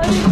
somebody.